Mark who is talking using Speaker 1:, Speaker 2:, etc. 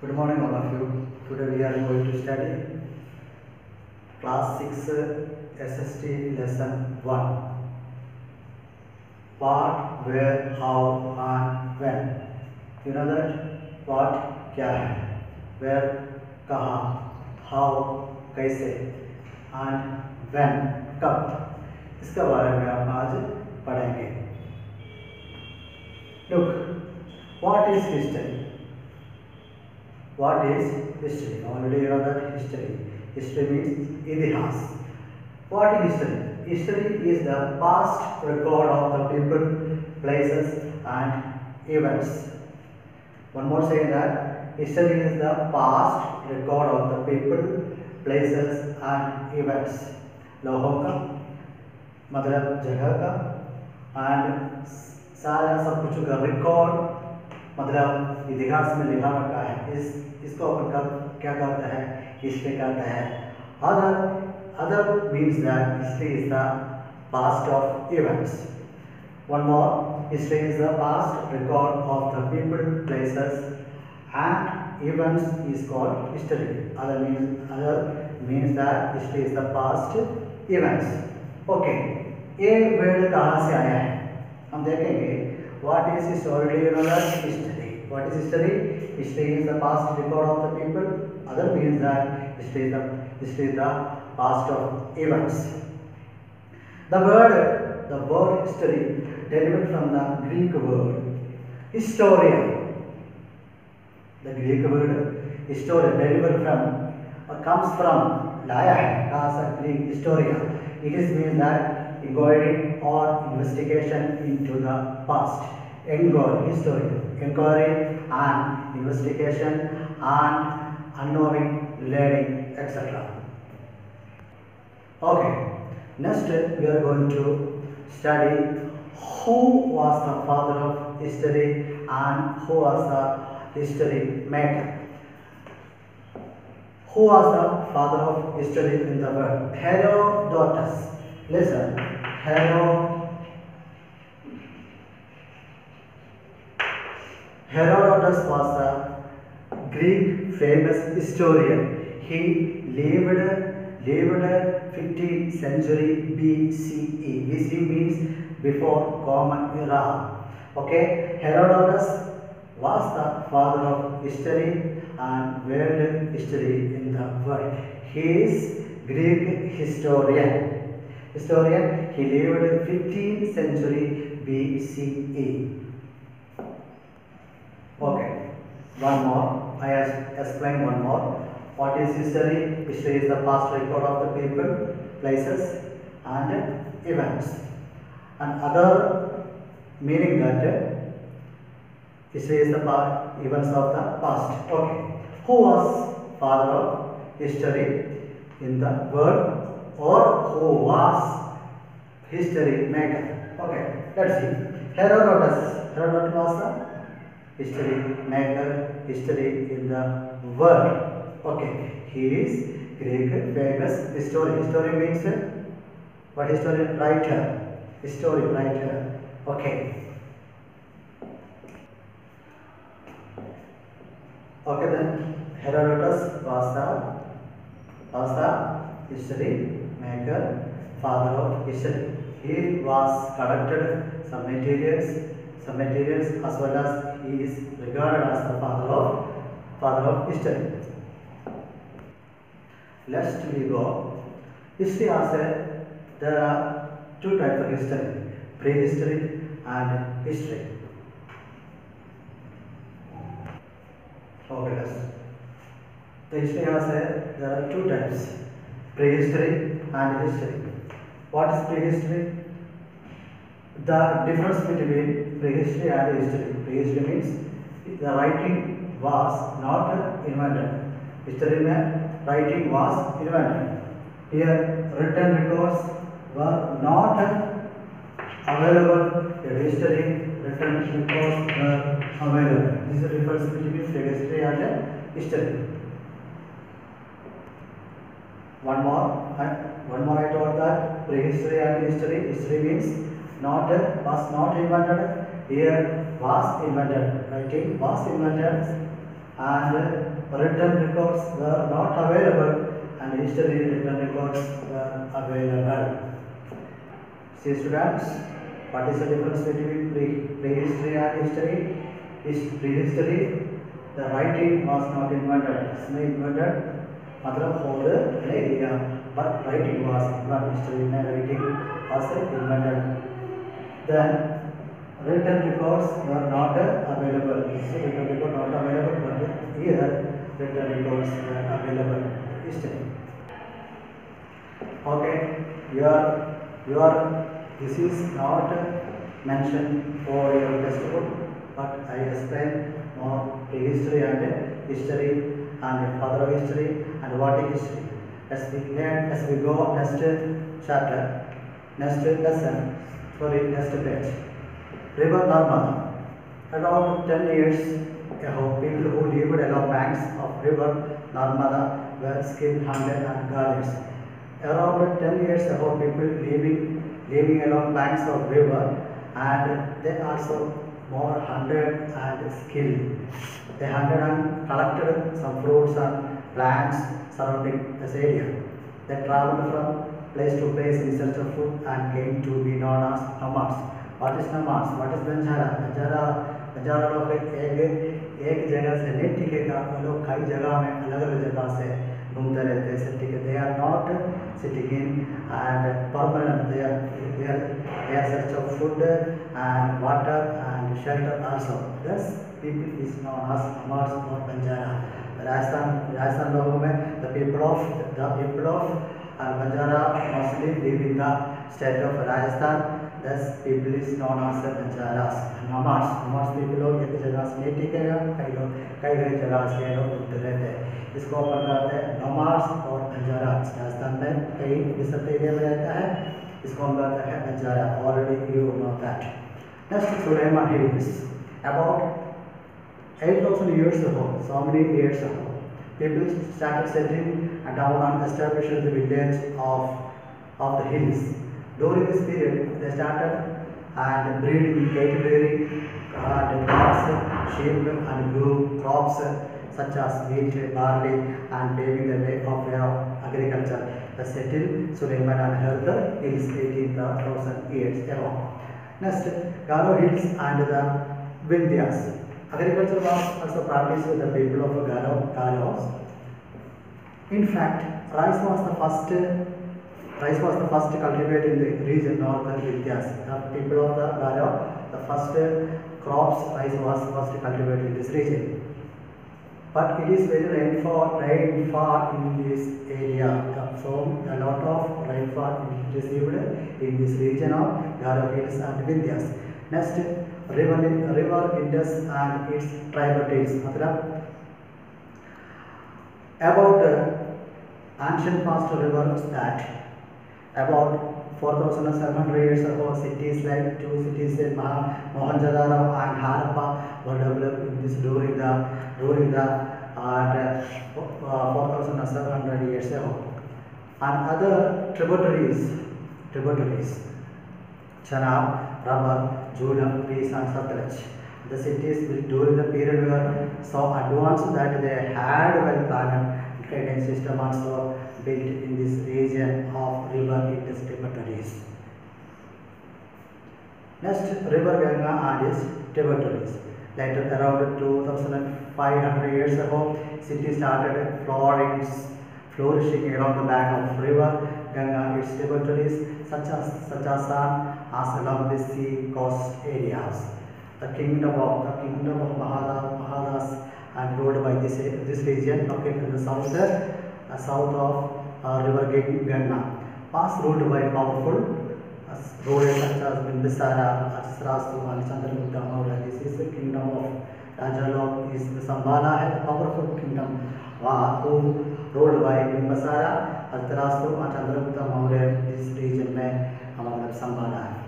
Speaker 1: Good morning all of you today we are going to study class six SST lesson one what where how and when you know that what क्या है? Where कहाँ how कैसे and when कब. इसके बारे में हम आज पढ़ेंगे. Look what is history What is history? Already you know that history. History means itihas. What is history? History is the past record of the people, places and events. One more saying that history is the past record of the people, places and events. लोगों का मतलब जगह का and सारा सब कुछ का मतलब इतिहास में लिखा रखा है। इस, इसको अपन कब, क्या कहते हैं हिस्ट्री कहते हैं? Other other means that history is the past of events one more history is the past record of the people places and events is called history other mean other means that history is the past events okay ये word कहाँ से आया है? हम देखेंगे। What is his history? What is history? History is the past record of the people. Other means that history is the, history is the past of events. The word, the word history derived from the Greek word historian. The Greek word historian derived from, uh, comes from dia, as a Greek historian. It is means that inquiry or investigation into the past. Inquiry history. Inquiry and investigation and unknowing learning etc okay next we are going to study who was the father of history and who was the history maker. Who was the father of history in the world? Herodotus listen hero herodotus was a greek famous historian. He lived lived 15th century bce bce means before common era. Okay? Herodotus was the father of history and world history in the world. He is greek historian historian he lived 15th century bce okay one more. I explain one more. What is history? History is the past record of the people places and events. And other meaning that history is the past events of the past. Okay who was father of history in the world or who was history maker okay let's see herodotus herodotus was the history maker history in the world okay he is greek famous historian historian means uh, what historian writer historian writer okay okay then herodotus was the was the history maker father of history he was collected some materials some materials as well as he is regarded as the father of father of history Next we go. History has a, there are two types of history, prehistory and history. Okay, yes. The history has a, there are two types, prehistory and history. What is prehistory? The difference between prehistory and history. Prehistory means the writing was not invented. History means writing was invented. Here written records were not available. In history, written records were available. This is the difference between prehistory and history. One more, I- one more I told that prehistory and history. History means not was not invented. Here was invented. Writing was invented. and written records were not available and history written records were available. See students, what is the difference between pre prehistory and history? Is prehistory the writing was not invented. It's not invented. मतलब for the area, but writing was not history. Writing was invented. Then written records were not available. So written record not available, but here written records were available. History. Okay, your your this is not mentioned for your textbook, but I explain more prehistory and history and further history and what is history. As we learn, as we go next chapter, next lesson, sorry, next page. River Narmada. Around 10 years ago, people who lived along banks of river Narmada were skilled hunted and guardians. Around 10 years ago, people living living along banks of river and they also more hunted and skilled. They hunted and collected some fruits and plants surrounding this area. They traveled from place to place in search of food and came to be known as nomads. What is nomads? What is Banjara? Banjara Banjara लोग एक एक जगह से नहीं टिकेगा वो लोग कई जगह में अलग अलग जगह से घूमते रहते हैं सिटी के they are not sitting in and permanent they are they are they are search of food and water and shelter also this people is known as nomads और बंजारा राजस्थान राजस्थान लोगों में the people of the people of Banjara mostly live in the state of Rajasthan this people is known as Banjaras nomads nomads people लोग एक जगह से नहीं टिकेगा कई लोग, कई कई जगह से लोग घूमते रहते हैं। इसको अपन कहते हैं नमाज़ और बंजारास राजस्थान में कई डिस्ट्रिक्ट एरिया में रहता है। इसको हम कहते हैं Banjara already you know that next Sulaiman hills about 8000 years ago so many years ago people started settling down and established the village of of the hills. During this period they started and breeding cattle uh, rearing and goats sheep and grew crops such as wheat barley and paving the way of agriculture. The settled Suleiman and Kirthar hills 18,000 years ago. Next Garo hills and the Vindhyas agriculture was also practiced with the people of Garo Garos in fact rice was the first rice was the first cultivated in the region northern Vindhyas. The people of the Garo, the first crops rice was first cultivated in this region. But it is very rainfall, rainfall in this area. So a lot of rainfall is received in this region of Garo hills and Vindhyas. Next, river, river Indus and its tributaries. about the ancient past rivers that about 4,700 years ago, cities like two cities in Mah Mohenjo-daro and Harappa were developed in this during the during the uh, 4,700 years ago. And other tributaries, tributaries, Chenab, Rabbar, Jhelum, Beas and Satluj. The cities during the period were so advanced that they had well planned drainage system also built in this region of river Indus tributaries. Next, river Ganga and its tributaries. Later, around 2500 years ago, city started flourishing along the bank of river Ganga, its tributaries such as such as along the sea coast areas. The kingdom of the kingdom of Mahada, Mahadas and ruled by this this region located in the south uh, south of uh, river Ganga. Past ruled by powerful uh, rulers such as Bimbisara, Asrastu, and Chandragupta Maurya. This is the kingdom of Rajalok. Is the Sambhala है powerful kingdom who ruled by Bimbisara, हस्तराष्ट्र आचार्य मौर्य इस region में हमारा संभाला है।